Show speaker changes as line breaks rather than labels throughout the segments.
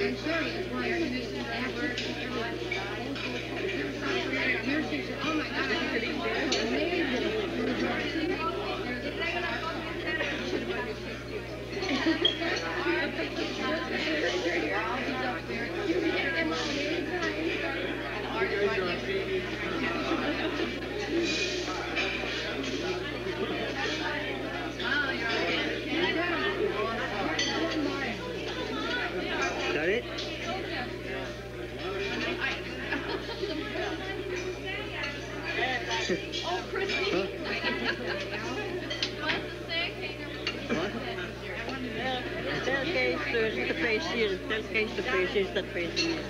bus. And Sherry is one
Staircase, the face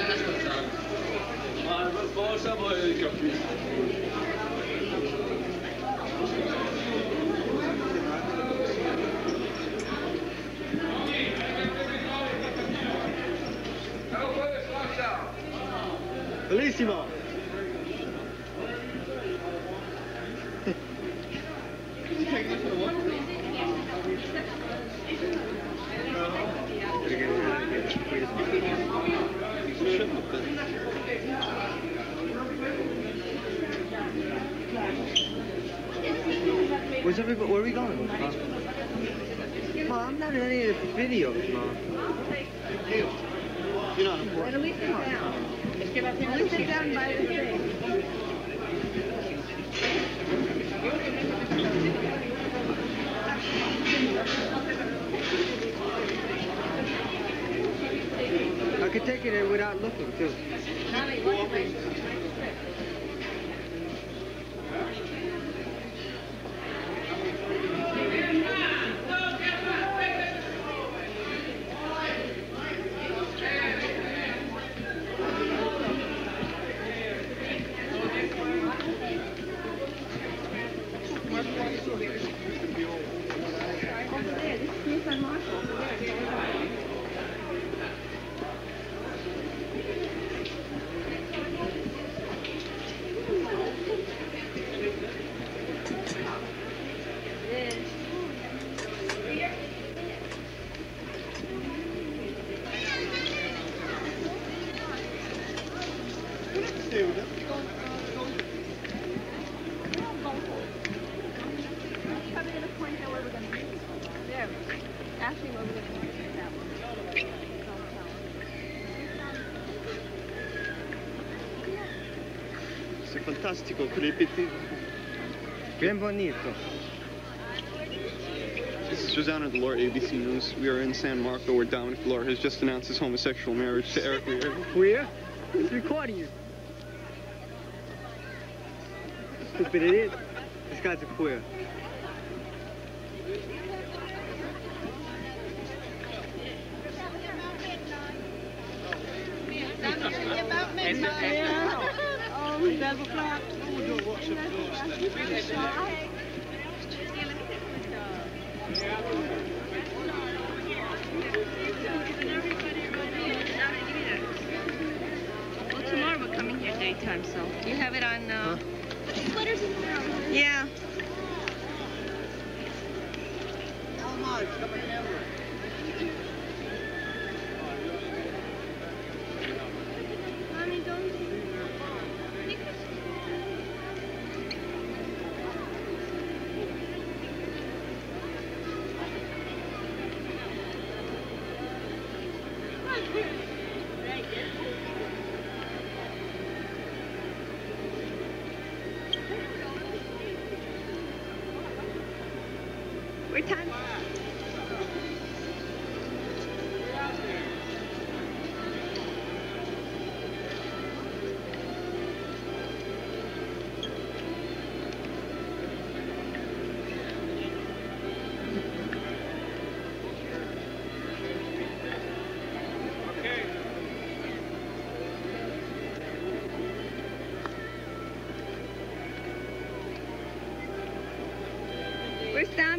Bellissimo. Where's everybody? Where are we going? Huh? Mom, I'm not in any of the videos, Mom. You're not important.
At least sit down. At least sit down by the thing.
I could take it in without looking, too.
Sei fantastico, quelle petit.
Bien bonito.
This is Rosanna Dolor, ABC News. We are in San Marco where Dominic Dolor has just announced his homosexual marriage to Eric Weir.
Queer? Who's recording you? Stupid idiot. This guy's a queer.
Well, tomorrow we're
coming
here daytime, so you have
it on.
Uh, huh? Yeah.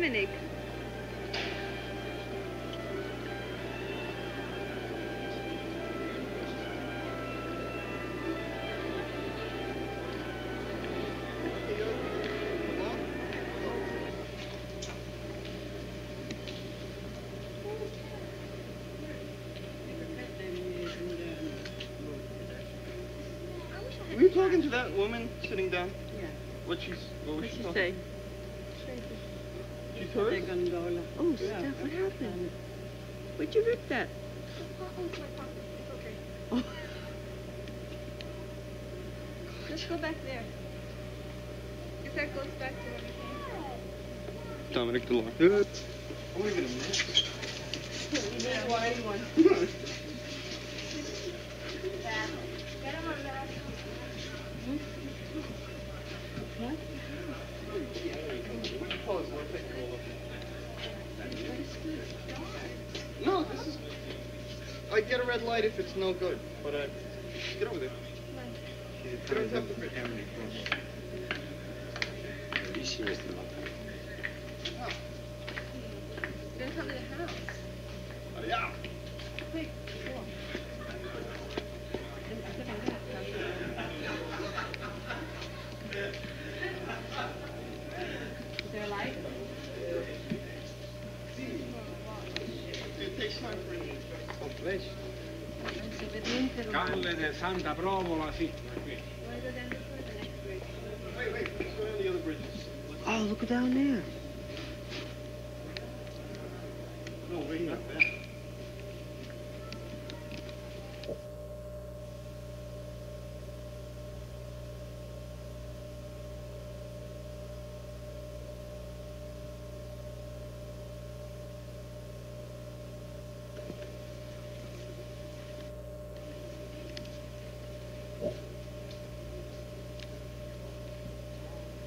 Dominic?
Were you talking to that woman sitting down?
Yeah.
What she's, what was
What'd
she
she
talking?
Say?
She's hers?
gondola.
Oh, Steph, what happened? Where'd you rip that? Oh.
it's like that it's okay Let's go back there. Because that goes back to where we came.
Dominic Dolor. Uh, I'm gonna get a minute.
Get
red light if it's no good, but uh, get over there. Get on top of the bridge.
Gonna come to the house.
Yeah.
Is there a light?
It takes time for it.
Calle de Santa Provola, sì. Oh,
Wanna go down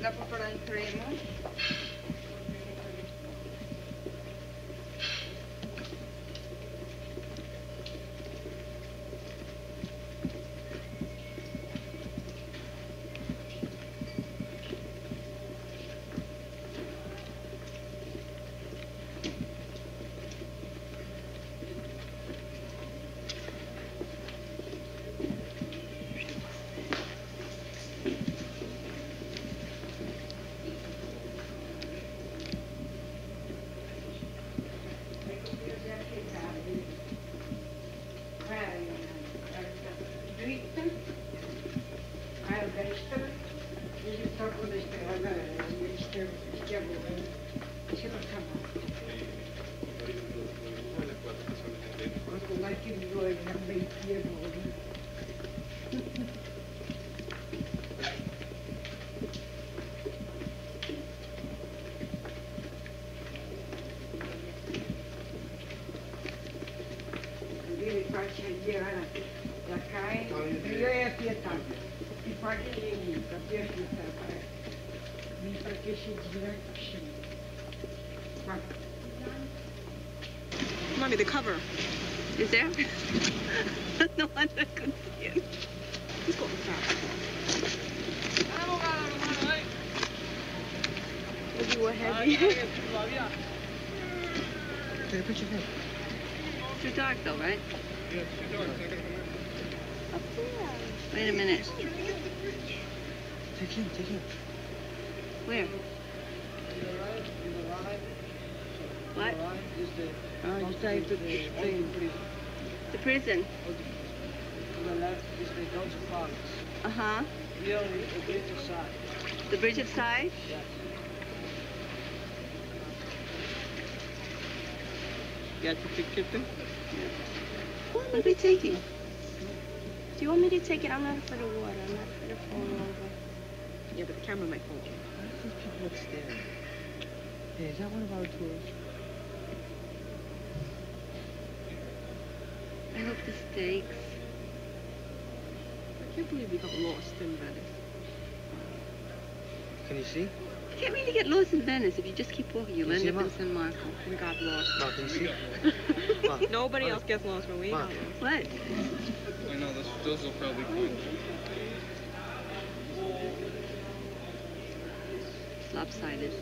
Dá
para parar em creme. Em crema. scegliere la CAE, io Pietà, ti fai che capire Pietà, mi perché si gira così.
Mommy, the cover. Is there? no wonder I couldn't see it. Let's go inside. If you were heavy.
Here, put your head.
It's too dark though, right?
Yeah, it's too dark. It's not gonna come out.
Wait a minute.
Take him, take him.
Where? What?
Oh, the.
The prison.
To the left is the Palace.
Uh-huh.
Here is the Bridge of Sighs.
The Bridge of Sighs?
Yes.
Got the picture too? What are we taking? Do you want me to take it? I'm not afraid of water. I'm not afraid of falling over. Yeah, but the camera might hold you.
Why do these people look staring? Hey, is that one of our tours?
I hope the steaks. I can't believe we got lost in Venice.
Can you see?
You can't really get lost in Venice if you just keep walking. You'll end up in
Mom?
San Marco. We got lost.
Ma, can you see? Ma,
Nobody
Ma,
else gets lost when we
Ma.
got lost. What?
I know, those, those will probably point.
It's lopsided.